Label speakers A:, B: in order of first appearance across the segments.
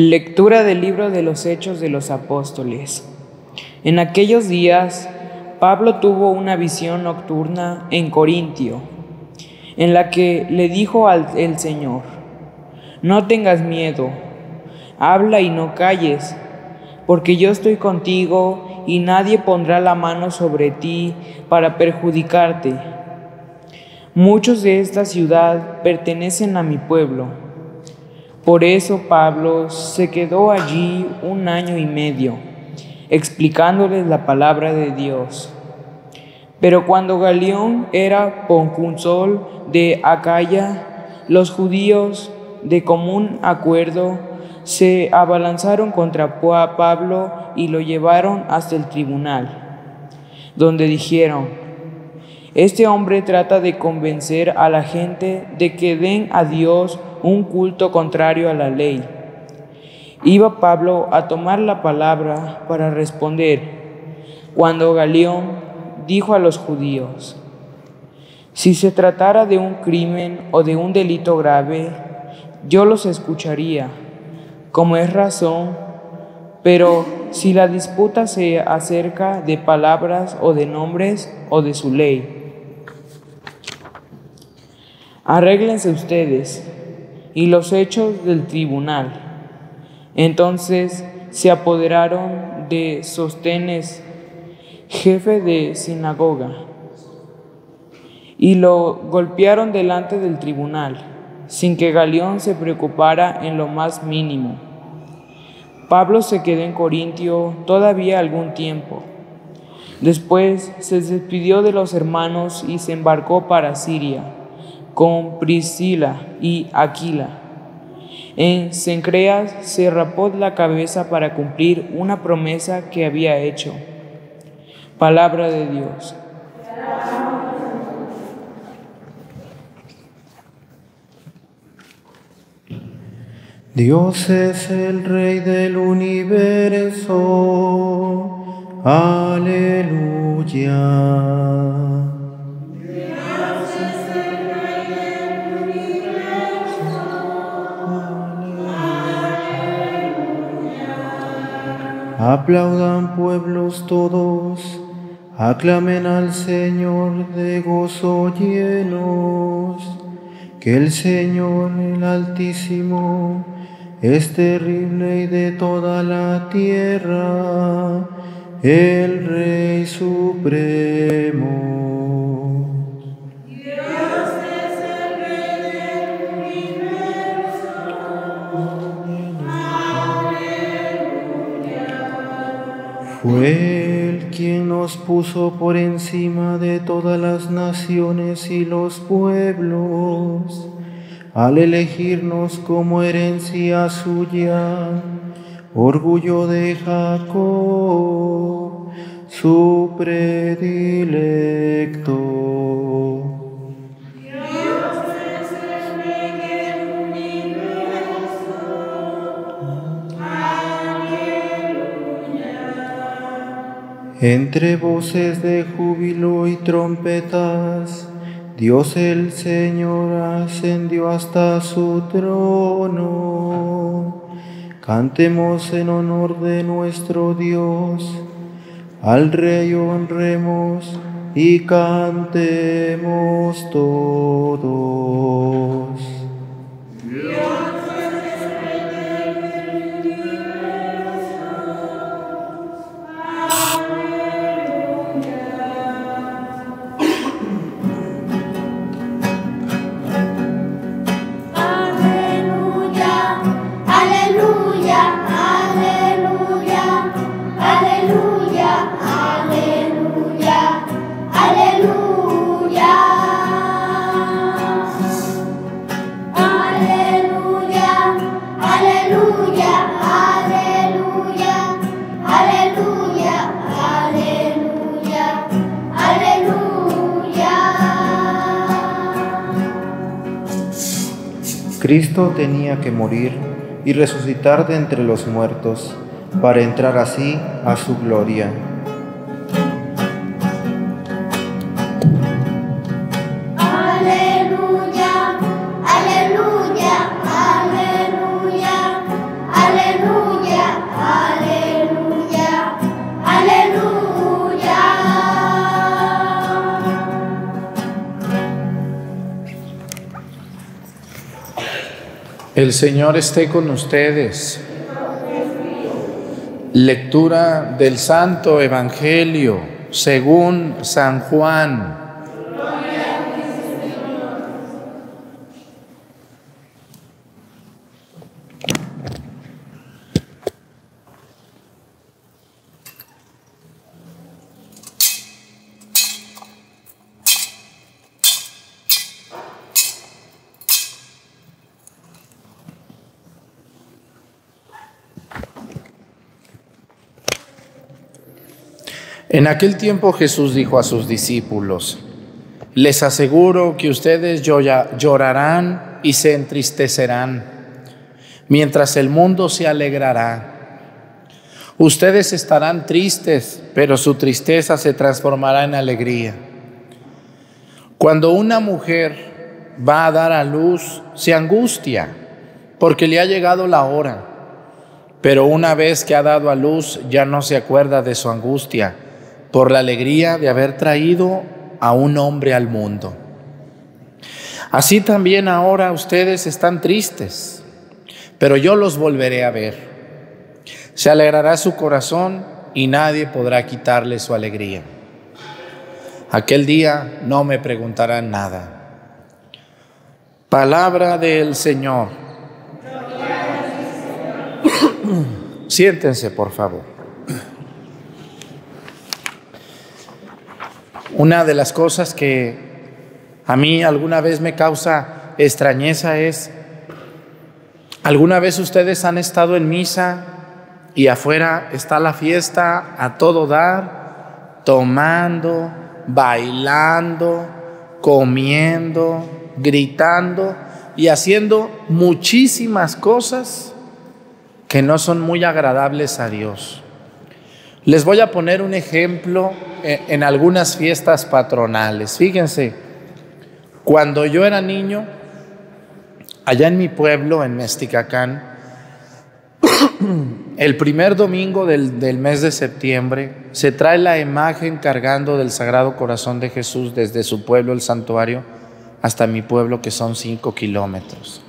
A: Lectura del libro de los Hechos de los Apóstoles. En aquellos días, Pablo tuvo una visión nocturna en Corintio, en la que le dijo al el Señor, no tengas miedo, habla y no calles, porque yo estoy contigo y nadie pondrá la mano sobre ti para perjudicarte. Muchos de esta ciudad pertenecen a mi pueblo por eso Pablo se quedó allí un año y medio, explicándoles la palabra de Dios. Pero cuando Galión era poncunzol de Acaya, los judíos de común acuerdo se abalanzaron contra Pablo y lo llevaron hasta el tribunal, donde dijeron, este hombre trata de convencer a la gente de que den a Dios un culto contrario a la ley. Iba Pablo a tomar la palabra para responder, cuando Galión dijo a los judíos, si se tratara de un crimen o de un delito grave, yo los escucharía, como es razón, pero si la disputa se acerca de palabras o de nombres o de su ley, arréglense ustedes y los hechos del tribunal. Entonces se apoderaron de Sostenes, jefe de sinagoga, y lo golpearon delante del tribunal, sin que Galeón se preocupara en lo más mínimo. Pablo se quedó en Corintio todavía algún tiempo. Después se despidió de los hermanos y se embarcó para Siria con Priscila y Aquila. En Cencreas se rapó la cabeza para cumplir una promesa que había hecho. Palabra de Dios.
B: Dios es el Rey del universo. Aleluya. Aplaudan pueblos todos, aclamen al Señor de gozo llenos, que el Señor el Altísimo es terrible y de toda la tierra, el Rey Supremo. Fue Él quien nos puso por encima de todas las naciones y los pueblos, al elegirnos como herencia suya, orgullo de Jacob, su predilecto. Entre voces de júbilo y trompetas, Dios el Señor ascendió hasta su trono. Cantemos en honor de nuestro Dios, al Rey honremos y cantemos todos. Cristo tenía que morir y resucitar de entre los muertos para entrar así a su gloria.
C: El Señor esté con ustedes. Lectura del Santo Evangelio según San Juan. En aquel tiempo Jesús dijo a sus discípulos, les aseguro que ustedes llorarán y se entristecerán, mientras el mundo se alegrará. Ustedes estarán tristes, pero su tristeza se transformará en alegría. Cuando una mujer va a dar a luz, se angustia, porque le ha llegado la hora, pero una vez que ha dado a luz ya no se acuerda de su angustia por la alegría de haber traído a un hombre al mundo. Así también ahora ustedes están tristes, pero yo los volveré a ver. Se alegrará su corazón y nadie podrá quitarle su alegría. Aquel día no me preguntarán nada. Palabra del Señor. Siéntense, por favor. Una de las cosas que a mí alguna vez me causa extrañeza es, ¿alguna vez ustedes han estado en misa y afuera está la fiesta a todo dar, tomando, bailando, comiendo, gritando y haciendo muchísimas cosas que no son muy agradables a Dios? Les voy a poner un ejemplo en algunas fiestas patronales. Fíjense, cuando yo era niño, allá en mi pueblo, en Mesticacán, el primer domingo del, mes de septiembre se trae la imagen cargando del Sagrado Corazón de Jesús desde su pueblo, el santuario, hasta mi pueblo, que son cinco kilómetros.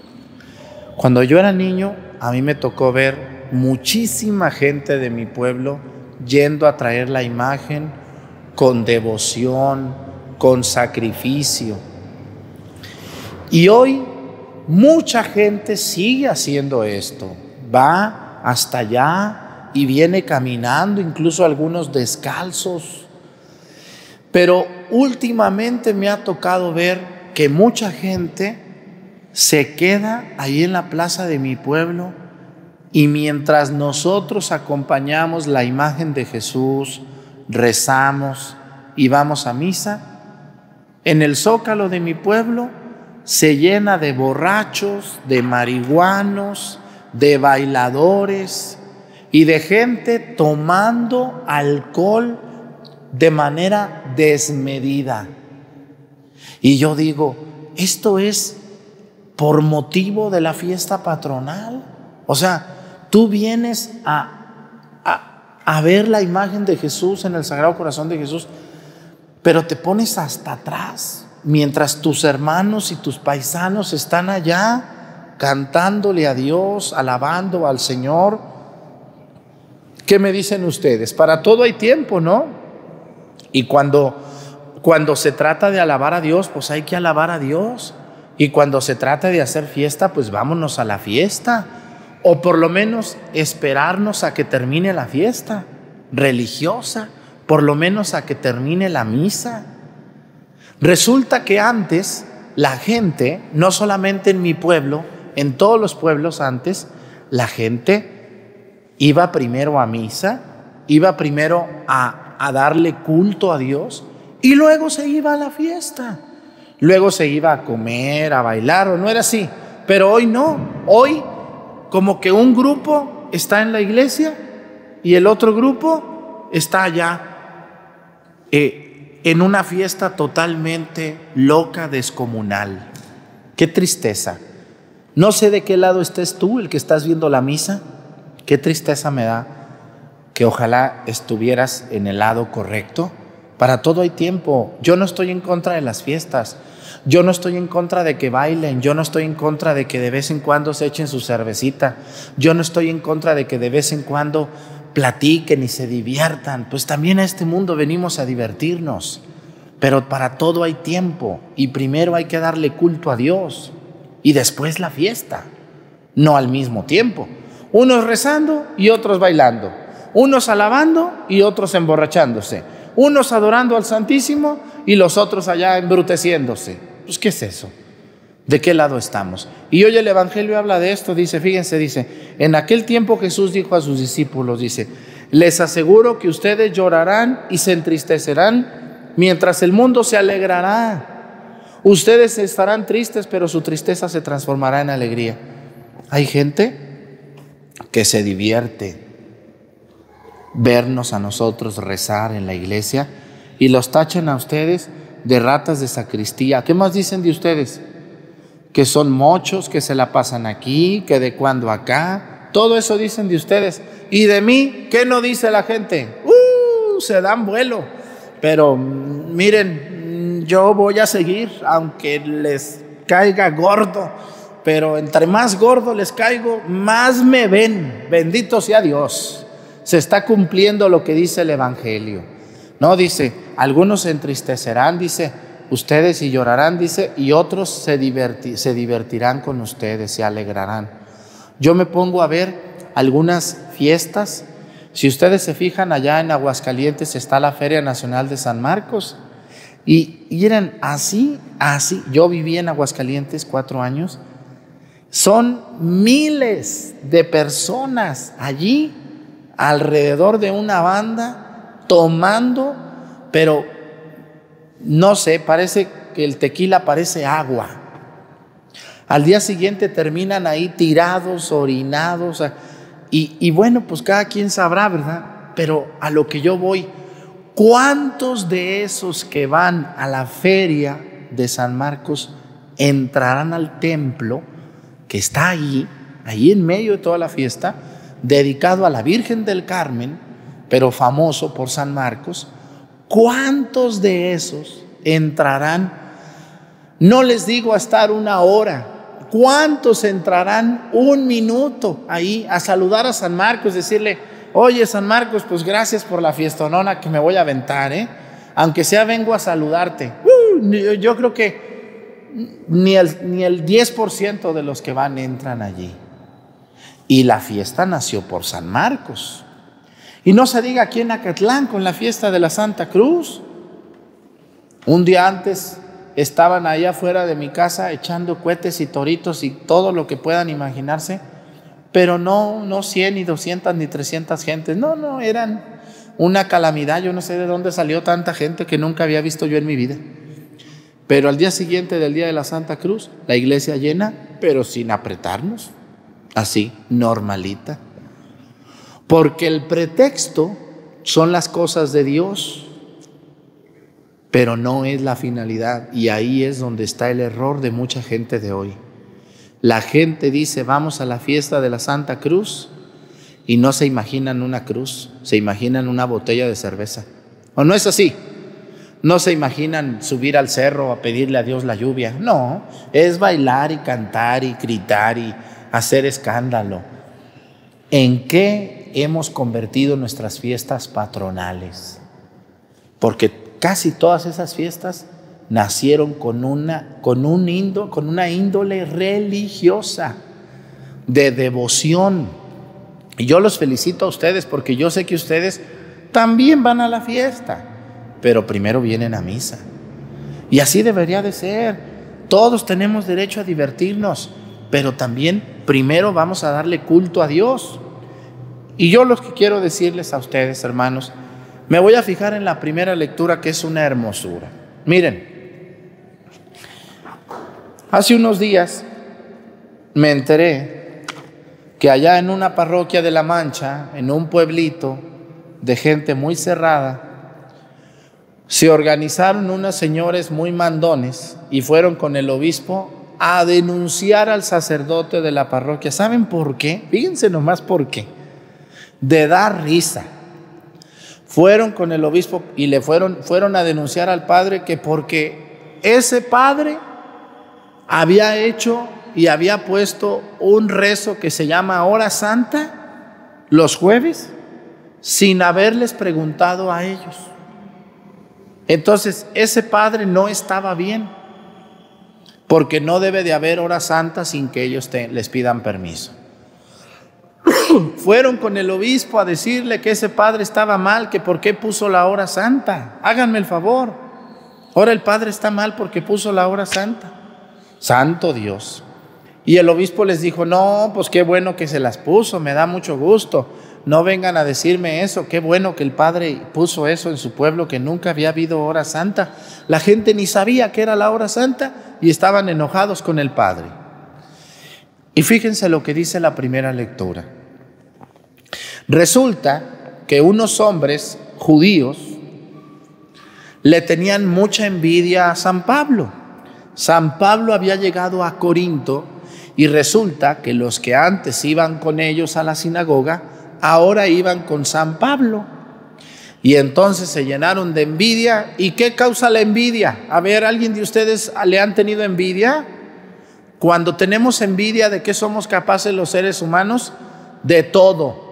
C: Cuando yo era niño, a mí me tocó ver muchísima gente de mi pueblo yendo a traer la imagen con devoción, con sacrificio. Y hoy mucha gente sigue haciendo esto. Va hasta allá y viene caminando, incluso algunos descalzos. Pero últimamente me ha tocado ver que mucha gente se queda ahí en la plaza de mi pueblo y mientras nosotros acompañamos la imagen de Jesús, rezamos y vamos a misa, en el zócalo de mi pueblo se llena de borrachos, de marihuanos, de bailadores y de gente tomando alcohol de manera desmedida. Y yo digo, esto es por motivo de la fiesta patronal. O sea, Tú vienes a, a, ver la imagen de Jesús en el Sagrado Corazón de Jesús, pero te pones hasta atrás mientras tus hermanos y tus paisanos están allá cantándole a Dios, alabando al Señor. ¿Qué me dicen ustedes? Para todo hay tiempo, ¿no? Y cuando, cuando se trata de alabar a Dios, pues hay que alabar a Dios. Y cuando se trata de hacer fiesta, pues vámonos a la fiesta o por lo menos esperarnos a que termine la fiesta religiosa, por lo menos a que termine la misa. Resulta que antes la gente, no solamente en mi pueblo, en todos los pueblos antes, la gente iba primero a misa, iba primero a, a darle culto a Dios y luego se iba a la fiesta. Luego se iba a comer, a bailar, o no era así. Pero hoy no, hoy como que un grupo está en la iglesia y el otro grupo está allá eh, en una fiesta totalmente loca, descomunal. Qué tristeza. No sé de qué lado estés tú, el que estás viendo la misa. Qué tristeza me da que ojalá estuvieras en el lado correcto. Para todo hay tiempo. Yo no estoy en contra de las fiestas. Yo no estoy en contra de que bailen, yo no estoy en contra de que de vez en cuando se echen su cervecita, yo no estoy en contra de que de vez en cuando platiquen y se diviertan, pues también a este mundo venimos a divertirnos, pero para todo hay tiempo y primero hay que darle culto a Dios y después la fiesta, no al mismo tiempo, unos rezando y otros bailando, unos alabando y otros emborrachándose, unos adorando al Santísimo y los otros allá embruteciéndose. Pues ¿qué es eso? ¿De qué lado estamos? Y hoy el Evangelio habla de esto, dice, fíjense, dice, en aquel tiempo Jesús dijo a sus discípulos, dice, les aseguro que ustedes llorarán y se entristecerán mientras el mundo se alegrará. Ustedes estarán tristes, pero su tristeza se transformará en alegría. Hay gente que se divierte vernos a nosotros rezar en la iglesia y los tachan a ustedes de ratas de sacristía. ¿Qué más dicen de ustedes? que son mochos, que se la pasan aquí, que de cuando acá. Todo eso dicen de ustedes. ¿Y de mí qué no dice la gente? Uh, se dan vuelo. Pero mm, miren, yo voy a seguir, aunque les caiga gordo. Pero entre más gordo les caigo, más me ven. Bendito sea Dios. Se está cumpliendo lo que dice el Evangelio. No dice, algunos se entristecerán, dice, Ustedes y llorarán, dice, y otros se, divertirán con ustedes, se alegrarán. Yo me pongo a ver algunas fiestas. Si ustedes se fijan, allá en Aguascalientes está la Feria Nacional de San Marcos. Y, y eran así, así. Yo viví en Aguascalientes cuatro años. Son miles de personas allí alrededor de una banda tomando, pero no sé, parece que el tequila parece agua. Al día siguiente terminan ahí tirados, orinados. Y, bueno, pues cada quien sabrá, ¿verdad? Pero a lo que yo voy, ¿cuántos de esos que van a la feria de San Marcos entrarán al templo que está ahí, ahí en medio de toda la fiesta, dedicado a la Virgen del Carmen, pero famoso por San Marcos? ¿Cuántos de esos entrarán? No les digo a estar una hora. ¿Cuántos entrarán un minuto ahí a saludar a San Marcos, decirle, oye San Marcos, pues gracias por la fiestonona que me voy a aventar, ¿eh? Aunque sea vengo a saludarte. Uh, yo creo que ni el, ni el 10% de los que van entran allí. Y la fiesta nació por San Marcos. Y no se diga aquí en Acatlán con la fiesta de la Santa Cruz. Un día antes estaban ahí afuera de mi casa echando cohetes y toritos y todo lo que puedan imaginarse, pero no, no 100 ni 200 ni 300 gentes, no, no, eran una calamidad, yo no sé de dónde salió tanta gente que nunca había visto yo en mi vida. Pero al día siguiente del día de la Santa Cruz, la iglesia llena, pero sin apretarnos, así, normalita. Porque el pretexto son las cosas de Dios, pero no es la finalidad. Y ahí es donde está el error de mucha gente de hoy. La gente dice, vamos a la fiesta de la Santa Cruz y no se imaginan una cruz, se imaginan una botella de cerveza. ¿O no es así? No se imaginan subir al cerro a pedirle a Dios la lluvia. No, es bailar y cantar y gritar y hacer escándalo. ¿En qué hemos convertido nuestras fiestas patronales, porque casi todas esas fiestas nacieron con una, con un con una índole religiosa, de devoción. Y yo los felicito a ustedes porque yo sé que ustedes también van a la fiesta, pero primero vienen a misa. Y así debería de ser. Todos tenemos derecho a divertirnos, pero también primero vamos a darle culto a Dios. Y yo lo que quiero decirles a ustedes, hermanos, me voy a fijar en la primera lectura que es una hermosura. Miren, hace unos días me enteré que allá en una parroquia de La Mancha, en un pueblito de gente muy cerrada, se organizaron unos señores muy mandones y fueron con el obispo a denunciar al sacerdote de la parroquia. ¿Saben por qué? Fíjense nomás por qué de dar risa. Fueron con el obispo y le fueron, fueron a denunciar al padre que porque ese padre había hecho y había puesto un rezo que se llama Hora Santa los jueves sin haberles preguntado a ellos. Entonces, ese padre no estaba bien, porque no debe de haber hora santa sin que ellos les pidan permiso. Fueron con el obispo a decirle que ese padre estaba mal, que por qué puso la hora santa. Háganme el favor. Ahora el padre está mal porque puso la hora santa. Santo Dios. Y el obispo les dijo, no, pues qué bueno que se las puso, me da mucho gusto. No vengan a decirme eso, qué bueno que el Padre puso eso en su pueblo, que nunca había habido hora santa. La gente ni sabía que era la hora santa y estaban enojados con el Padre. Y fíjense lo que dice la primera lectura. Resulta que unos hombres judíos le tenían mucha envidia a San Pablo. San Pablo había llegado a Corinto y resulta que los que antes iban con ellos a la sinagoga, ahora iban con San Pablo. Y entonces se llenaron de envidia. ¿Y qué causa la envidia? A ver, ¿alguien de ustedes le han tenido envidia? Cuando tenemos envidia, ¿de qué somos capaces los seres humanos? De todo.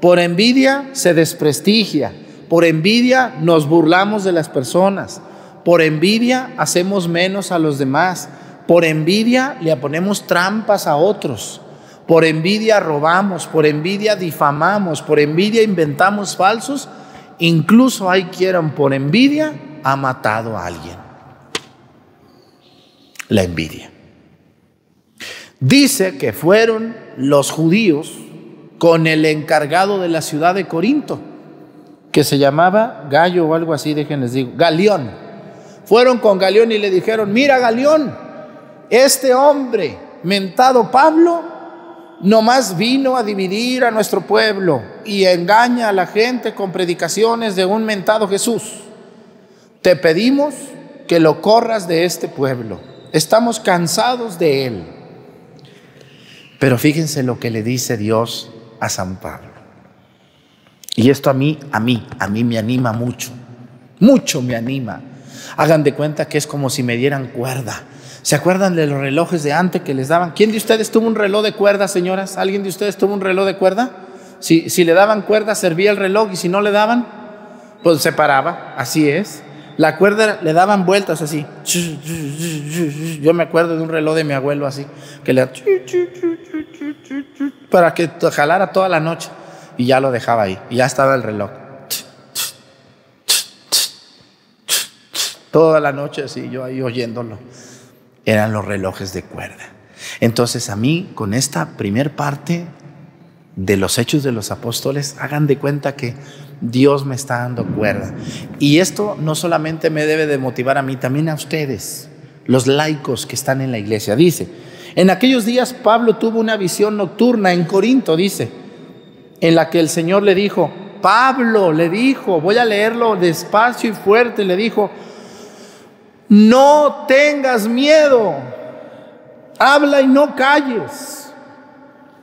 C: Por envidia se desprestigia. Por envidia nos burlamos de las personas. Por envidia hacemos menos a los demás. Por envidia le ponemos trampas a otros. Por envidia robamos, por envidia difamamos, por envidia inventamos falsos. Incluso hay quien por envidia ha matado a alguien. La envidia. Dice que fueron los judíos con el encargado de la ciudad de Corinto, que se llamaba Gallo o algo así, déjenles digo, Galeón. Fueron con Galeón y le dijeron, mira Galeón, este hombre mentado Pablo nomás vino a dividir a nuestro pueblo y engaña a la gente con predicaciones de un mentado Jesús. Te pedimos que lo corras de este pueblo. Estamos cansados de él. Pero fíjense lo que le dice Dios a San Pablo. Y esto a mí, a mí, a mí me anima mucho. Mucho me anima. Hagan de cuenta que es como si me dieran cuerda ¿Se acuerdan de los relojes de antes que les daban? ¿Quién de ustedes tuvo un reloj de cuerda, señoras? ¿Alguien de ustedes tuvo un reloj de cuerda? Si, si le daban cuerda, servía el reloj y si no le daban, pues se paraba. Así es. La cuerda le daban vueltas así. Yo me acuerdo de un reloj de mi abuelo así, que le para que jalara toda la noche y ya lo dejaba ahí ya estaba el reloj. Toda la noche así, yo ahí oyéndolo eran los relojes de cuerda. Entonces a mí, con esta primer parte de los hechos de los apóstoles, hagan de cuenta que Dios me está dando cuerda. Y esto no solamente me debe de motivar a mí, también a ustedes, los laicos que están en la iglesia. Dice, en aquellos días Pablo tuvo una visión nocturna en Corinto, dice, en la que el Señor le dijo, Pablo le dijo, voy a leerlo despacio y fuerte, le dijo, no tengas miedo, habla y no calles,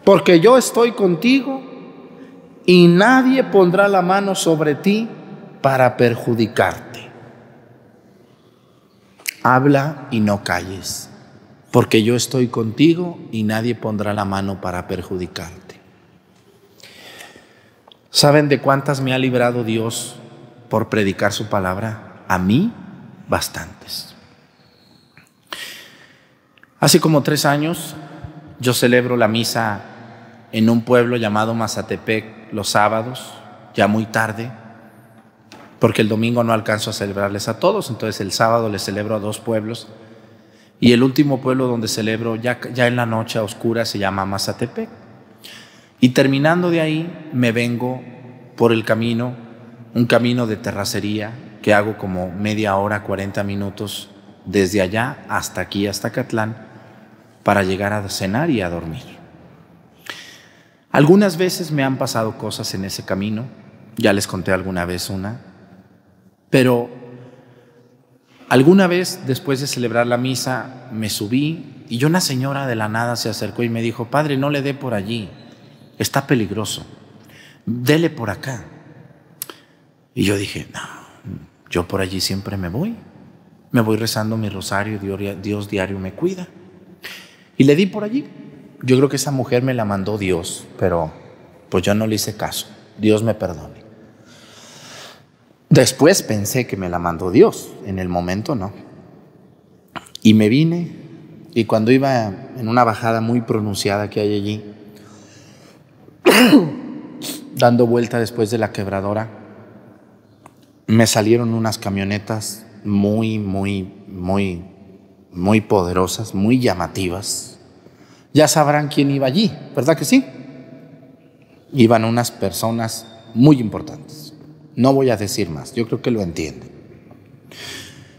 C: porque yo estoy contigo y nadie pondrá la mano sobre ti para perjudicarte. Habla y no calles, porque yo estoy contigo y nadie pondrá la mano para perjudicarte. ¿Saben de cuántas me ha librado Dios por predicar su palabra? A mí bastantes. Hace como tres años yo celebro la misa en un pueblo llamado Mazatepec los sábados, ya muy tarde, porque el domingo no alcanzo a celebrarles a todos, entonces el sábado les celebro a dos pueblos y el último pueblo donde celebro ya, ya en la noche a oscura se llama Mazatepec. Y terminando de ahí me vengo por el camino, un camino de terracería, que hago como media hora, 40 minutos desde allá hasta aquí, hasta Catlán, para llegar a cenar y a dormir. Algunas veces me han pasado cosas en ese camino, ya les conté alguna vez una, pero alguna vez después de celebrar la misa me subí y una señora de la nada se acercó y me dijo, Padre, no le dé por allí, está peligroso, dele por acá. Y yo dije, no, yo por allí siempre me voy. me voy rezando mi rosario, Dios diario me cuida. Y le di por allí. Yo creo que esa mujer me la mandó Dios, pero pues yo no le hice caso. Dios me perdone. Después pensé que me la mandó Dios, en el momento no. Y me vine y cuando iba en una bajada muy pronunciada que hay allí, dando vuelta después de la quebradora, me salieron unas camionetas muy, muy, muy, muy poderosas, muy llamativas. Ya sabrán quién iba allí, ¿verdad que sí? Iban unas personas muy importantes. No voy a decir más, yo creo que lo entiende.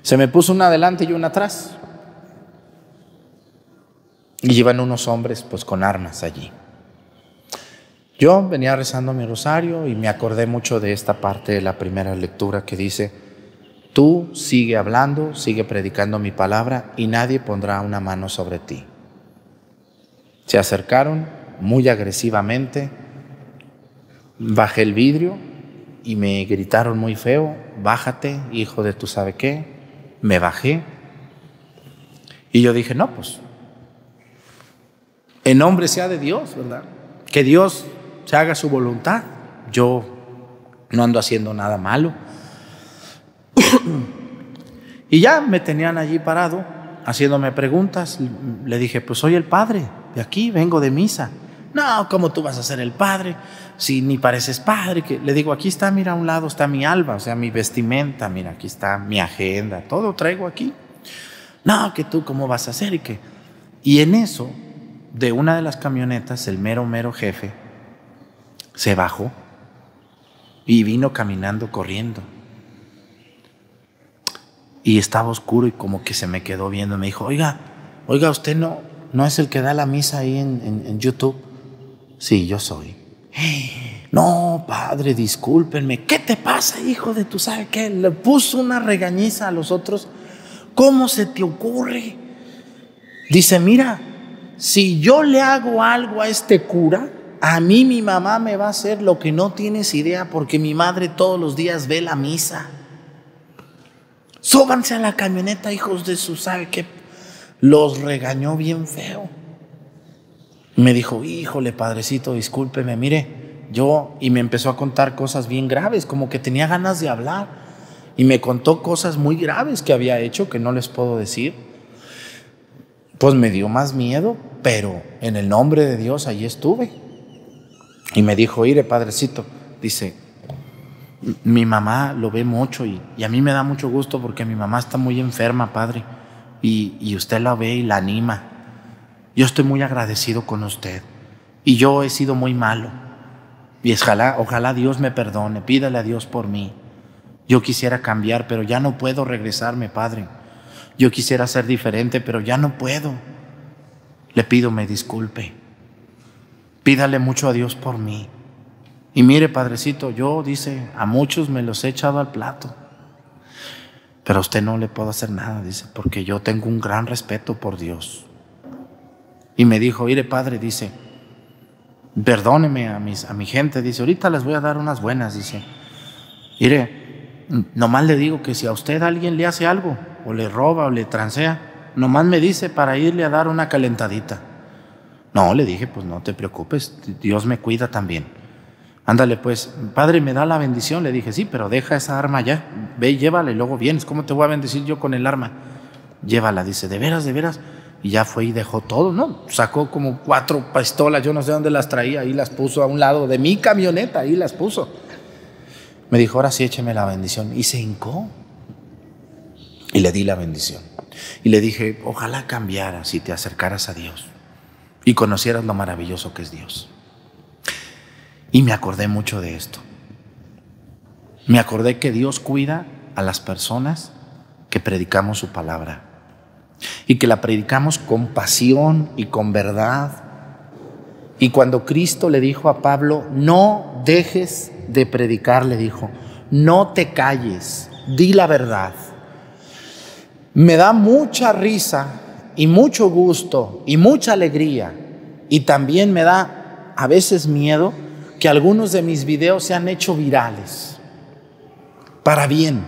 C: Se me puso una adelante y una atrás. Y iban unos hombres pues con armas allí. Yo venía rezando mi rosario y me acordé mucho de esta parte de la primera lectura que dice, tú sigue hablando, sigue predicando mi palabra y nadie pondrá una mano sobre ti. Se acercaron muy agresivamente, bajé el vidrio y me gritaron muy feo, bájate, hijo de tú sabe qué. Me bajé. Y yo dije, no, pues, en nombre sea de Dios, ¿verdad? Que Dios se haga su voluntad. Yo no ando haciendo nada malo. y ya me tenían allí parado, haciéndome preguntas. Le dije, pues soy el padre de aquí, vengo de misa. No, ¿cómo tú vas a ser el padre? Si ni pareces padre. Que... Le digo, aquí está, mira, a un lado está mi alba, o sea, mi vestimenta, mira, aquí está mi agenda, todo traigo aquí. No, que tú, ¿cómo vas a hacer? Y, que... y en eso, de una de las camionetas, el mero, mero jefe se bajó y vino caminando, corriendo. Y estaba oscuro y como que se me quedó viendo. Me dijo, oiga, oiga, usted no, no es el que da la misa ahí en, en YouTube. Sí, yo soy. No, padre, discúlpenme. ¿Qué te pasa, hijo de tú sabes qué? Le puso una regañiza a los otros. ¿Cómo se te ocurre? Dice, mira, si yo le hago algo a este cura, a mí mi mamá me va a hacer lo que no tienes idea porque mi madre todos los días ve la misa. Sóbanse a la camioneta, hijos de su, ¿sabe qué? Los regañó bien feo. Me dijo, híjole, padrecito, discúlpeme, mire, yo, y me empezó a contar cosas bien graves, como que tenía ganas de hablar, y me contó cosas muy graves que había hecho que no les puedo decir. Pues me dio más miedo, pero en el nombre de Dios allí estuve. Y me dijo, ire, padrecito, dice, mi mamá lo ve mucho y, a mí me da mucho gusto porque mi mamá está muy enferma, padre, y, usted la ve y la anima. Yo estoy muy agradecido con usted y yo he sido muy malo. Y ojalá, ojalá Dios me perdone, pídale a Dios por mí. Yo quisiera cambiar, pero ya no puedo regresarme, Padre. Yo quisiera ser diferente, pero ya no puedo. Le pido me disculpe. Pídale mucho a Dios por mí. Y mire, Padrecito, yo, dice, a muchos me los he echado al plato. Pero a usted no le puedo hacer nada, dice, porque yo tengo un gran respeto por Dios. Y me dijo, mire padre, dice, perdóneme a, mis, a mi gente, dice, ahorita les voy a dar unas buenas, dice, mire, nomás le digo que si a usted alguien le hace algo, o le roba, o le transea, nomás me dice para irle a dar una calentadita. No, le dije, pues no te preocupes, Dios me cuida también. Ándale, pues, padre, me da la bendición. Le dije, sí, pero deja esa arma ya. Ve y llévala y luego vienes. ¿Cómo te voy a bendecir yo con el arma? Llévala, dice, de veras, de veras. Y ya fue y dejó todo, ¿no? Sacó como cuatro pistolas, yo no sé dónde las traía, y las puso a un lado de mi camioneta, ahí las puso. Me dijo, ahora sí écheme la bendición. Y se hincó. Y le di la bendición. Y le dije, ojalá cambiara si te acercaras a Dios y conocieras lo maravilloso que es Dios. Y me acordé mucho de esto. Me acordé que Dios cuida a las personas que predicamos su palabra y que la predicamos con pasión y con verdad. Y cuando Cristo le dijo a Pablo, no dejes de predicar, le dijo, no te calles, di la verdad. Me da mucha risa y mucho gusto y mucha alegría y también me da a veces miedo que algunos de mis videos se han hecho virales para bien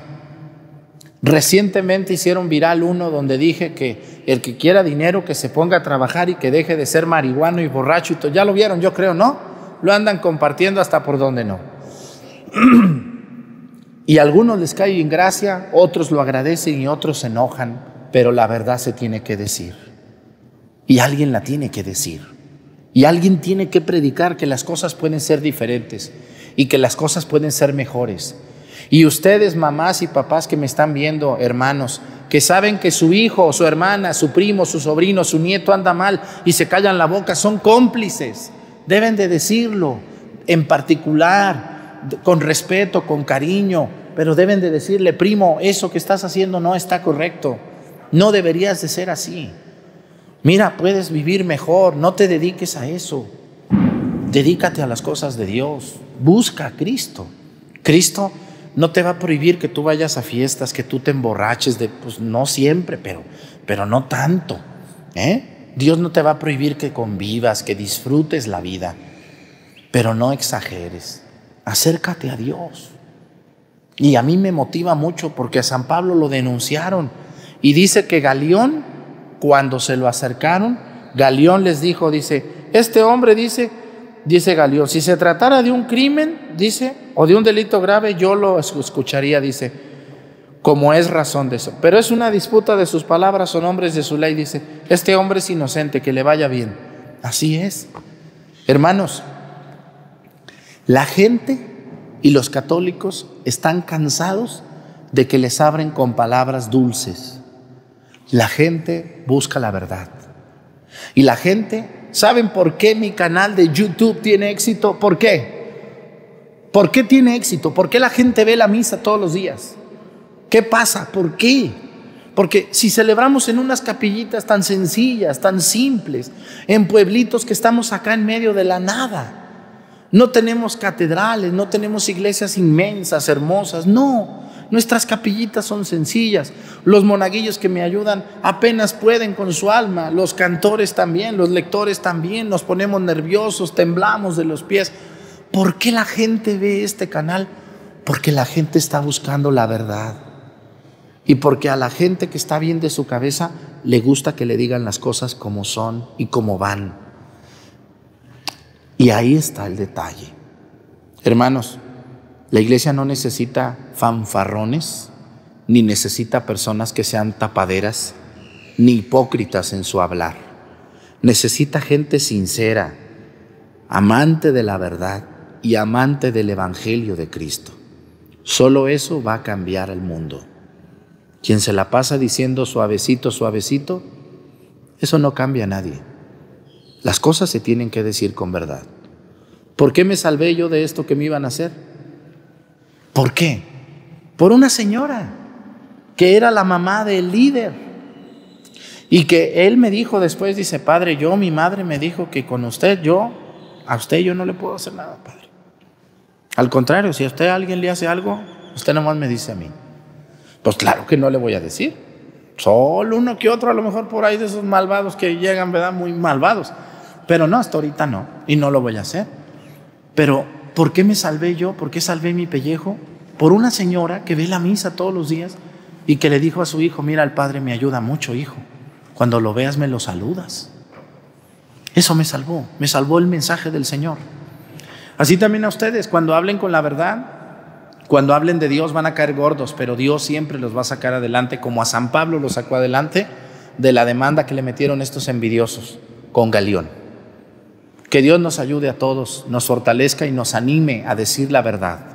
C: Recientemente hicieron viral uno donde dije que el que quiera dinero que se ponga a trabajar y que deje de ser marihuano y borracho y todo. Ya lo vieron, yo creo, ¿no? Lo andan compartiendo hasta por donde no. y a algunos les cae en gracia, otros lo agradecen y otros se enojan, pero la verdad se tiene que decir. Y alguien la tiene que decir. Y alguien tiene que predicar que las cosas pueden ser diferentes y que las cosas pueden ser mejores y ustedes, mamás y papás que me están viendo, hermanos, que saben que su hijo, su hermana, su primo, su sobrino, su nieto anda mal y se callan la boca, son cómplices. Deben de decirlo en particular, con respeto, con cariño, pero deben de decirle, primo, eso que estás haciendo no está correcto. No deberías de ser así. Mira, puedes vivir mejor, no te dediques a eso. Dedícate a las cosas de Dios. Busca a Cristo. Cristo no te va a prohibir que tú vayas a fiestas, que tú te emborraches, de, pues no siempre, pero, pero no tanto. ¿eh? Dios no te va a prohibir que convivas, que disfrutes la vida, pero no exageres. Acércate a Dios. Y a mí me motiva mucho porque a San Pablo lo denunciaron. Y dice que Galión, cuando se lo acercaron, Galión les dijo, dice, este hombre dice dice Galión, si se tratara de un crimen, dice, o de un delito grave, yo lo escucharía, dice, como es razón de eso. Pero es una disputa de sus palabras o nombres de su ley, dice, este hombre es inocente, que le vaya bien. Así es. Hermanos, la gente y los católicos están cansados de que les abren con palabras dulces. La gente busca la verdad. Y la gente ¿Saben por qué mi canal de YouTube tiene éxito? ¿Por qué? ¿Por qué tiene éxito? ¿Por qué la gente ve la misa todos los días? ¿Qué pasa? ¿Por qué? Porque si celebramos en unas capillitas tan sencillas, tan simples, en pueblitos que estamos acá en medio de la nada, no tenemos catedrales, no tenemos iglesias inmensas, hermosas, no. Nuestras capillitas son sencillas. Los monaguillos que me ayudan apenas pueden con su alma. Los cantores también, los lectores también. Nos ponemos nerviosos, temblamos de los pies. ¿Por qué la gente ve este canal? Porque la gente está buscando la verdad. Y porque a la gente que está bien de su cabeza le gusta que le digan las cosas como son y como van. Y ahí está el detalle. Hermanos, la iglesia no necesita fanfarrones, ni necesita personas que sean tapaderas, ni hipócritas en su hablar. Necesita gente sincera, amante de la verdad y amante del Evangelio de Cristo. Solo eso va a cambiar el mundo. Quien se la pasa diciendo suavecito, suavecito, eso no cambia a nadie. Las cosas se tienen que decir con verdad. ¿Por qué me salvé yo de esto que me iban a hacer? ¿Por qué? Por una señora que era la mamá del líder. Y que él me dijo después, dice, padre, yo, mi madre me dijo que con usted, yo, a usted yo no le puedo hacer nada, padre. Al contrario, si a usted alguien le hace algo, usted nomás me dice a mí. Pues claro que no le voy a decir. Solo uno que otro, a lo mejor por ahí de esos malvados que llegan, ¿verdad? Muy malvados. Pero no, hasta ahorita no. Y no lo voy a hacer. Pero ¿Por qué me salvé yo? ¿Por qué salvé mi pellejo? Por una señora que ve la misa todos los días y que le dijo a su hijo, mira, el Padre me ayuda mucho, hijo. Cuando lo veas me lo saludas. Eso me salvó, me salvó el mensaje del Señor. Así también a ustedes, cuando hablen con la verdad, cuando hablen de Dios van a caer gordos, pero Dios siempre los va a sacar adelante, como a San Pablo lo sacó adelante de la demanda que le metieron estos envidiosos con Galión. Que Dios nos ayude a todos, nos fortalezca y nos anime a decir la verdad.